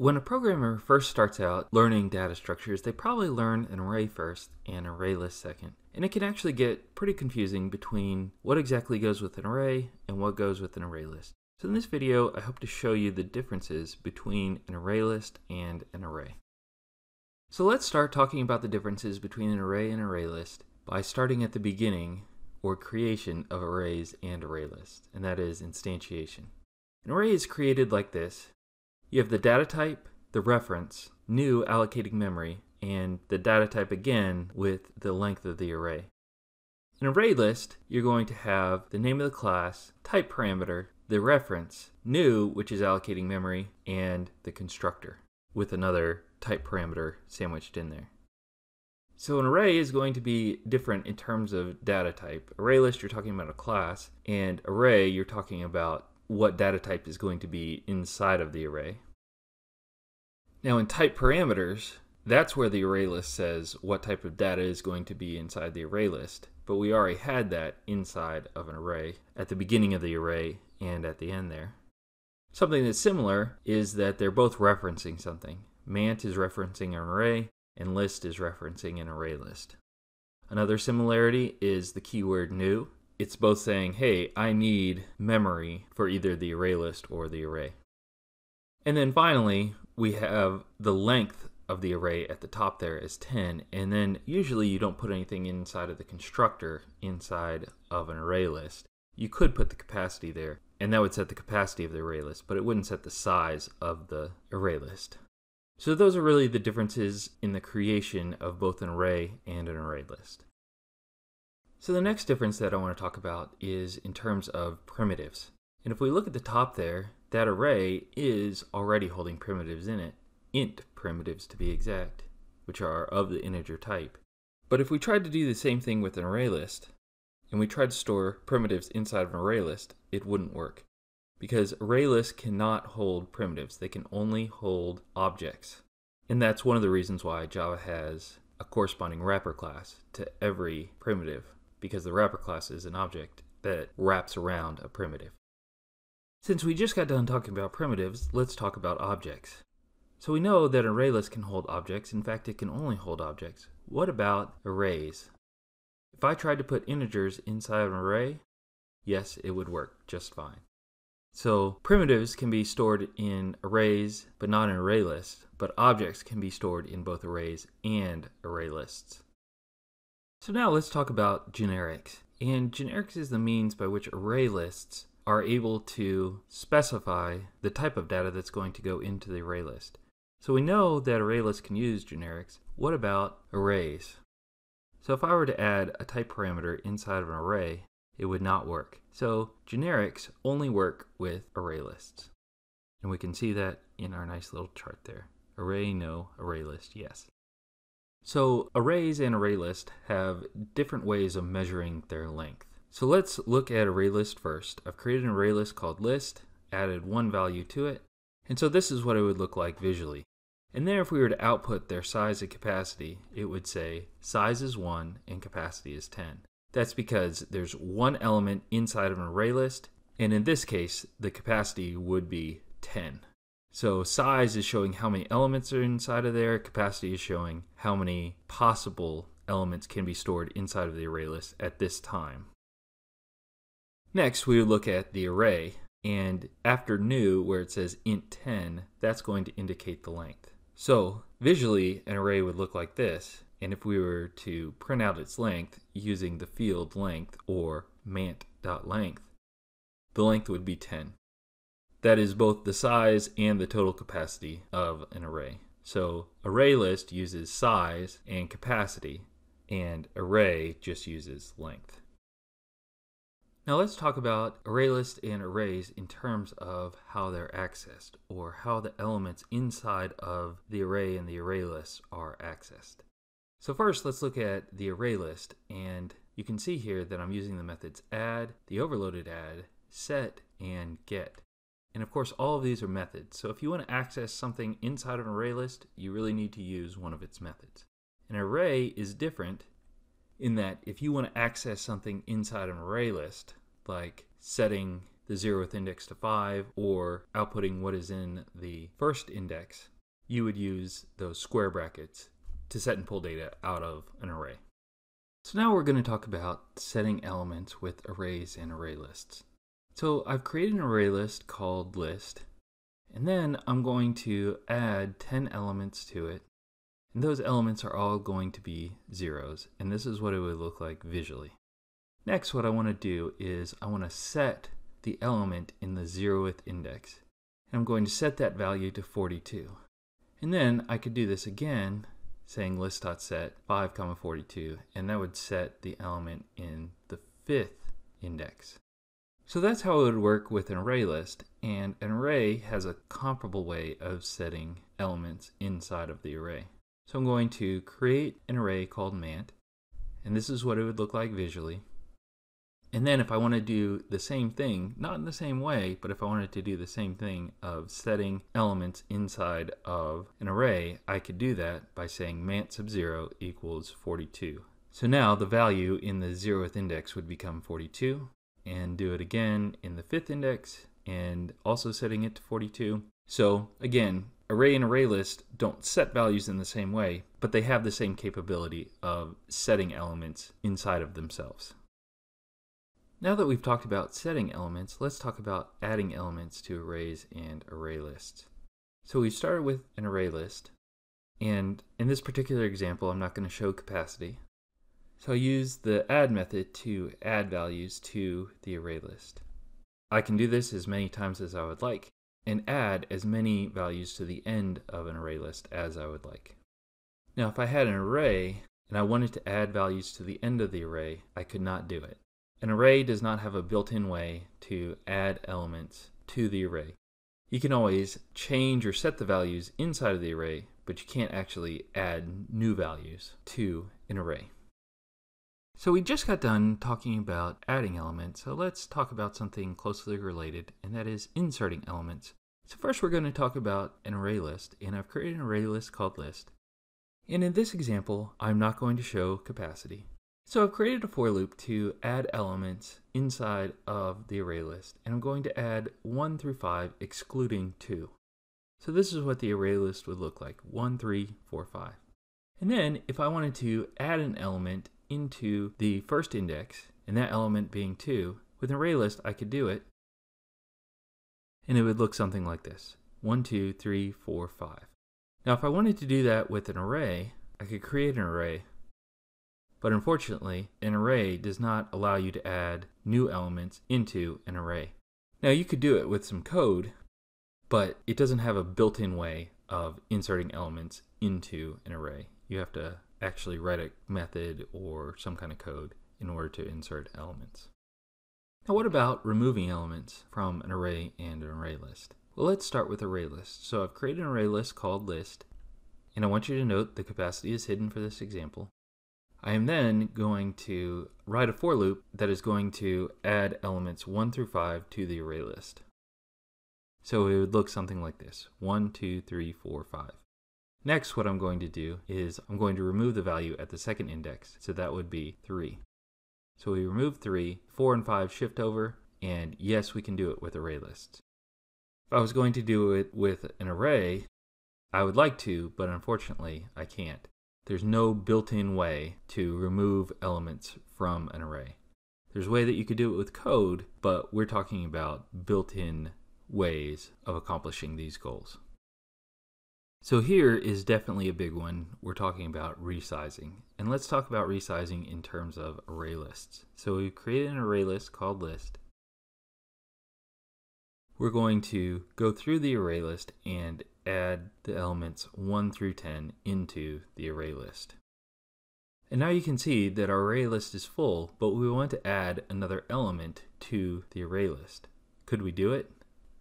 When a programmer first starts out learning data structures, they probably learn an array first and array list second. And it can actually get pretty confusing between what exactly goes with an array and what goes with an array list. So in this video, I hope to show you the differences between an array list and an array. So let's start talking about the differences between an array and array list by starting at the beginning or creation of arrays and array lists, and that is instantiation. An array is created like this, you have the data type, the reference, new allocating memory, and the data type again with the length of the array. In array list, you're going to have the name of the class, type parameter, the reference, new, which is allocating memory, and the constructor with another type parameter sandwiched in there. So an array is going to be different in terms of data type. Array list, you're talking about a class, and array, you're talking about what data type is going to be inside of the array. Now in type parameters, that's where the array list says what type of data is going to be inside the array list. But we already had that inside of an array at the beginning of the array and at the end there. Something that's similar is that they're both referencing something. Mant is referencing an array and list is referencing an array list. Another similarity is the keyword new it's both saying, hey, I need memory for either the array list or the array. And then finally, we have the length of the array at the top there is 10, and then usually you don't put anything inside of the constructor inside of an array list. You could put the capacity there, and that would set the capacity of the array list, but it wouldn't set the size of the array list. So those are really the differences in the creation of both an array and an array list. So the next difference that I want to talk about is in terms of primitives. And if we look at the top there, that array is already holding primitives in it, int primitives to be exact, which are of the integer type. But if we tried to do the same thing with an array list, and we tried to store primitives inside of an array list, it wouldn't work. Because array lists cannot hold primitives, they can only hold objects. And that's one of the reasons why Java has a corresponding wrapper class to every primitive because the wrapper class is an object that wraps around a primitive. Since we just got done talking about primitives, let's talk about objects. So we know that an array list can hold objects. In fact, it can only hold objects. What about arrays? If I tried to put integers inside an array, yes, it would work just fine. So primitives can be stored in arrays, but not in array lists, but objects can be stored in both arrays and array lists. So now let's talk about generics. And generics is the means by which array lists are able to specify the type of data that's going to go into the array list. So we know that array lists can use generics. What about arrays? So if I were to add a type parameter inside of an array, it would not work. So generics only work with array lists. And we can see that in our nice little chart there. Array no, array list yes. So arrays and array list have different ways of measuring their length. So let's look at array list first. I've created an array list called list, added one value to it, and so this is what it would look like visually. And then if we were to output their size and capacity, it would say size is 1 and capacity is 10. That's because there's one element inside of an array list, and in this case, the capacity would be 10. So size is showing how many elements are inside of there. Capacity is showing how many possible elements can be stored inside of the array list at this time. Next, we would look at the array. And after new, where it says int 10, that's going to indicate the length. So visually, an array would look like this. And if we were to print out its length using the field length or mant.length, the length would be 10 that is both the size and the total capacity of an array. So array list uses size and capacity, and array just uses length. Now let's talk about array lists and arrays in terms of how they're accessed, or how the elements inside of the array and the array list are accessed. So first let's look at the array list, and you can see here that I'm using the methods add, the overloaded add, set, and get. And of course, all of these are methods. So if you want to access something inside of an array list, you really need to use one of its methods. An array is different in that if you want to access something inside an array list, like setting the zeroth index to 5 or outputting what is in the first index, you would use those square brackets to set and pull data out of an array. So now we're going to talk about setting elements with arrays and array lists. So I've created an array list called list, and then I'm going to add 10 elements to it. And those elements are all going to be zeros, and this is what it would look like visually. Next, what I want to do is I want to set the element in the zeroth index. And I'm going to set that value to 42. And then I could do this again, saying list.set 5, comma 42, and that would set the element in the fifth index. So that's how it would work with an array list, and an array has a comparable way of setting elements inside of the array. So I'm going to create an array called mant, and this is what it would look like visually. And then if I want to do the same thing, not in the same way, but if I wanted to do the same thing of setting elements inside of an array, I could do that by saying mant sub 0 equals 42. So now the value in the 0th index would become 42, and do it again in the 5th index, and also setting it to 42. So again, array and array list don't set values in the same way, but they have the same capability of setting elements inside of themselves. Now that we've talked about setting elements, let's talk about adding elements to arrays and array lists. So we started with an array list, and in this particular example, I'm not going to show capacity. So I use the add method to add values to the array list. I can do this as many times as I would like, and add as many values to the end of an array list as I would like. Now if I had an array, and I wanted to add values to the end of the array, I could not do it. An array does not have a built-in way to add elements to the array. You can always change or set the values inside of the array, but you can't actually add new values to an array. So we just got done talking about adding elements, so let's talk about something closely related, and that is inserting elements. So first we're going to talk about an array list, and I've created an array list called list. And in this example, I'm not going to show capacity. So I've created a for loop to add elements inside of the array list, and I'm going to add 1 through 5 excluding 2. So this is what the array list would look like, 1, 3, 4, 5. And then if I wanted to add an element into the first index, and that element being 2, with an array list I could do it, and it would look something like this, 1, 2, 3, 4, 5. Now if I wanted to do that with an array, I could create an array but unfortunately, an array does not allow you to add new elements into an array. Now you could do it with some code, but it doesn't have a built-in way of inserting elements into an array. You have to actually write a method or some kind of code in order to insert elements. Now what about removing elements from an array and an array list? Well, let's start with array list. So I've created an array list called list, and I want you to note the capacity is hidden for this example. I am then going to write a for loop that is going to add elements 1 through 5 to the array list. So it would look something like this 1, 2, 3, 4, 5. Next, what I'm going to do is I'm going to remove the value at the second index, so that would be 3. So we remove 3, 4 and 5 shift over, and yes, we can do it with array lists. If I was going to do it with an array, I would like to, but unfortunately I can't. There's no built-in way to remove elements from an array. There's a way that you could do it with code, but we're talking about built-in ways of accomplishing these goals. So here is definitely a big one. We're talking about resizing. And let's talk about resizing in terms of array lists. So we've created an array list called list. We're going to go through the array list and add the elements 1 through 10 into the array list. And now you can see that our array list is full, but we want to add another element to the array list. Could we do it?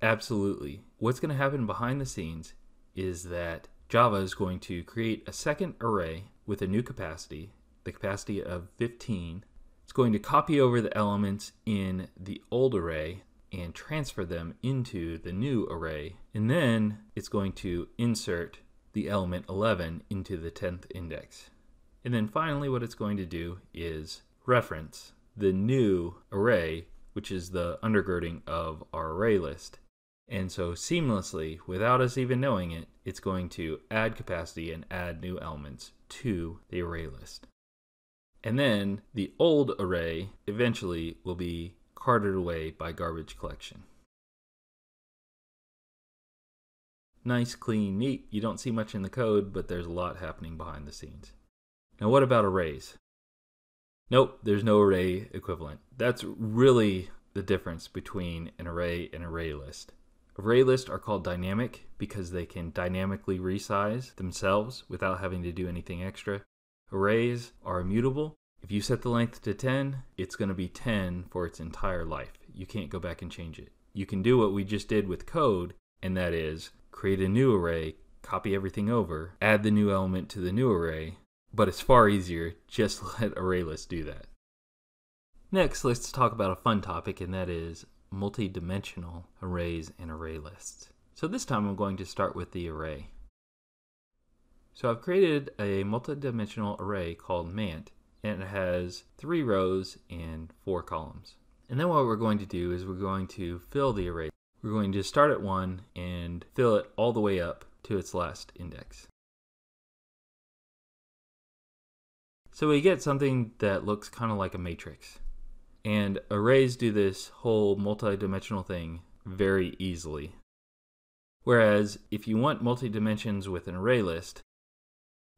Absolutely. What's going to happen behind the scenes is that Java is going to create a second array with a new capacity, the capacity of 15. It's going to copy over the elements in the old array and transfer them into the new array. And then it's going to insert the element 11 into the 10th index. And then finally what it's going to do is reference the new array which is the undergirding of our array list. And so seamlessly, without us even knowing it, it's going to add capacity and add new elements to the array list. And then the old array eventually will be carted away by garbage collection. Nice, clean, neat. You don't see much in the code, but there's a lot happening behind the scenes. Now, what about arrays? Nope, there's no array equivalent. That's really the difference between an array and array list. Array lists are called dynamic because they can dynamically resize themselves without having to do anything extra. Arrays are immutable. If you set the length to 10, it's going to be 10 for its entire life. You can't go back and change it. You can do what we just did with code, and that is create a new array, copy everything over, add the new element to the new array, but it's far easier just let ArrayList do that. Next, let's talk about a fun topic, and that is multi-dimensional arrays and array lists. So this time I'm going to start with the array. So I've created a multi-dimensional array called MANT, and it has three rows and four columns. And then what we're going to do is we're going to fill the array. We're going to start at one and fill it all the way up to its last index. So we get something that looks kind of like a matrix. And arrays do this whole multi-dimensional thing very easily. Whereas if you want multi-dimensions with an array list,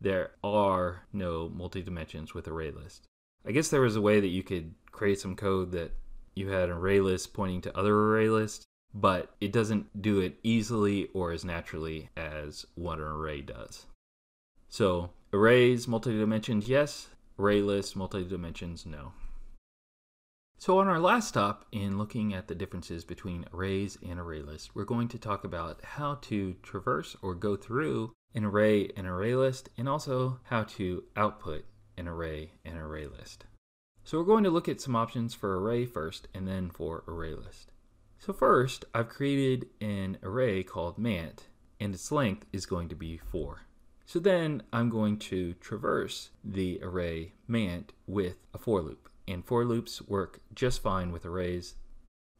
there are no multi-dimensions with array list. I guess there was a way that you could create some code that you had an array list pointing to other array lists, but it doesn't do it easily or as naturally as what an array does. So arrays, multi-dimensions, yes. Array lists, multi-dimensions, no. So on our last stop in looking at the differences between arrays and array lists, we're going to talk about how to traverse or go through an array and array list, and also how to output an array and array list. So we're going to look at some options for array first and then for array list. So first, I've created an array called mant, and its length is going to be 4. So then I'm going to traverse the array mant with a for loop. And for loops work just fine with arrays.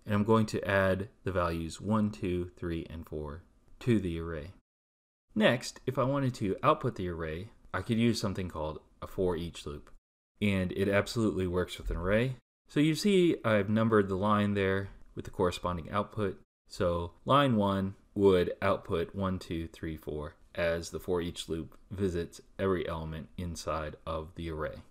And I'm going to add the values 1, 2, 3, and 4 to the array. Next, if I wanted to output the array, I could use something called a for each loop. And it absolutely works with an array. So you see I've numbered the line there with the corresponding output. So line 1 would output 1, 2, 3, 4 as the for each loop visits every element inside of the array.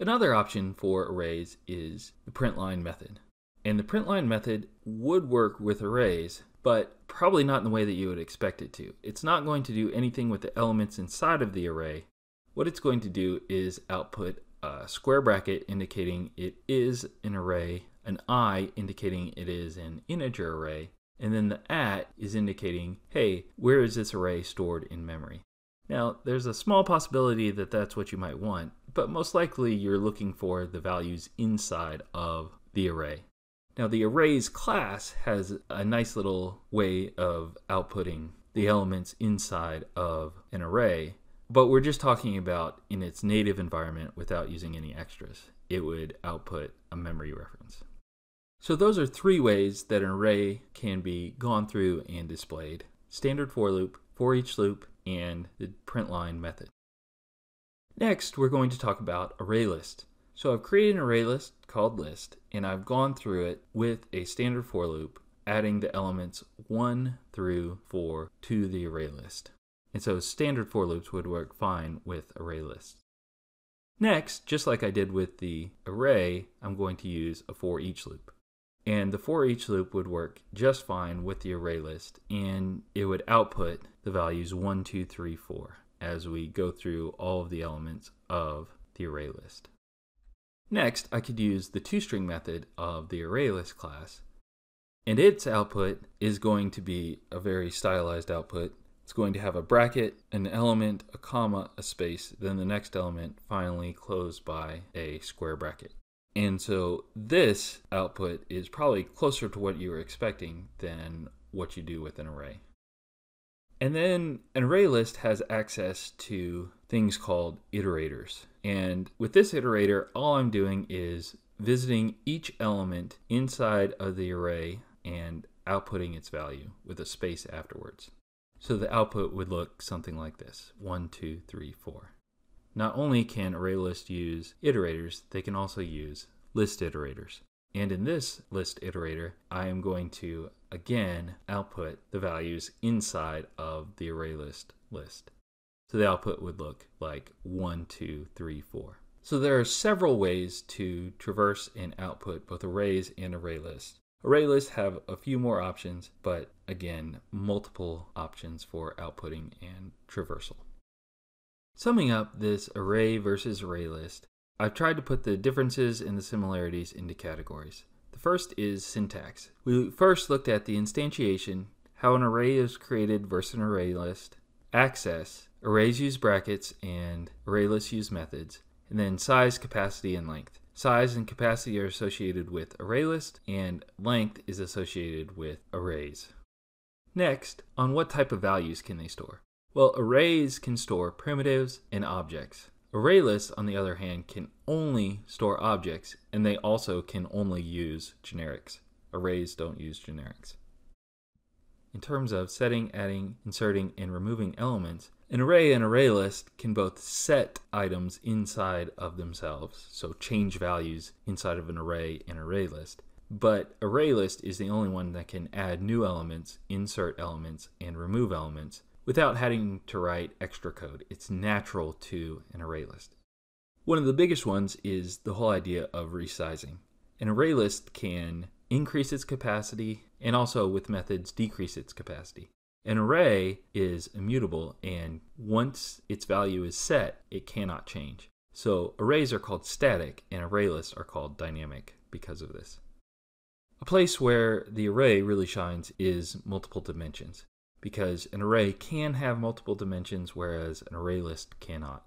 Another option for arrays is the printline method. And the printline method would work with arrays, but probably not in the way that you would expect it to. It's not going to do anything with the elements inside of the array. What it's going to do is output a square bracket indicating it is an array, an i indicating it is an integer array, and then the at is indicating, hey, where is this array stored in memory? Now, there's a small possibility that that's what you might want, but most likely you're looking for the values inside of the array. Now, the arrays class has a nice little way of outputting the elements inside of an array, but we're just talking about in its native environment without using any extras. It would output a memory reference. So those are three ways that an array can be gone through and displayed. Standard for loop, for each loop, and the printline method. Next, we're going to talk about array list. So I've created an array list called list, and I've gone through it with a standard for loop, adding the elements 1 through 4 to the array list. And so standard for loops would work fine with array lists. Next, just like I did with the array, I'm going to use a for each loop. And the for each loop would work just fine with the array list, and it would output the values 1, 2, 3, 4 as we go through all of the elements of the array list. Next, I could use the toString method of the ArrayList class, and its output is going to be a very stylized output. It's going to have a bracket, an element, a comma, a space, then the next element finally closed by a square bracket. And so this output is probably closer to what you were expecting than what you do with an array. And then an array list has access to things called iterators. And with this iterator, all I'm doing is visiting each element inside of the array and outputting its value with a space afterwards. So the output would look something like this 1, 2, 3, 4. Not only can ArrayList use iterators, they can also use list iterators. And in this list iterator, I am going to again output the values inside of the ArrayList list. So the output would look like 1, 2, 3, 4. So there are several ways to traverse and output both arrays and array lists. Array lists have a few more options, but again, multiple options for outputting and traversal. Summing up this array versus array list, I've tried to put the differences and the similarities into categories. First is syntax. We first looked at the instantiation, how an array is created versus an array list, access, arrays use brackets and array lists use methods, and then size, capacity, and length. Size and capacity are associated with ArrayList, and length is associated with arrays. Next, on what type of values can they store? Well, arrays can store primitives and objects. ArrayLists, on the other hand, can only store objects, and they also can only use generics. Arrays don't use generics. In terms of setting, adding, inserting, and removing elements, an array and array list can both set items inside of themselves, so change values inside of an array and array list. But ArrayList is the only one that can add new elements, insert elements, and remove elements without having to write extra code. It's natural to an array list. One of the biggest ones is the whole idea of resizing. An array list can increase its capacity and also with methods decrease its capacity. An array is immutable, and once its value is set, it cannot change. So arrays are called static, and array lists are called dynamic because of this. A place where the array really shines is multiple dimensions, because an array can have multiple dimensions, whereas an array list cannot.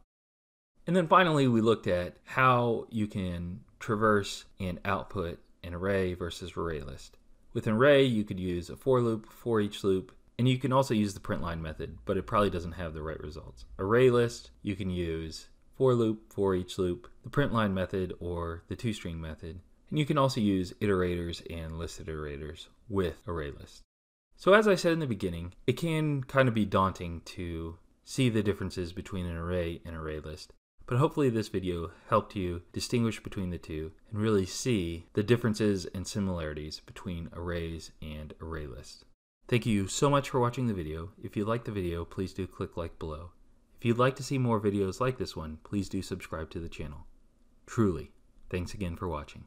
And then finally, we looked at how you can traverse and output an array versus array list. With an array, you could use a for loop, for each loop, and you can also use the print line method, but it probably doesn't have the right results. Array list, you can use for loop, for each loop, the print line method, or the toString method. And you can also use iterators and list iterators with array lists. So as I said in the beginning, it can kind of be daunting to see the differences between an array and array list. But hopefully this video helped you distinguish between the two and really see the differences and similarities between arrays and array lists. Thank you so much for watching the video. If you liked the video, please do click like below. If you'd like to see more videos like this one, please do subscribe to the channel. Truly, thanks again for watching.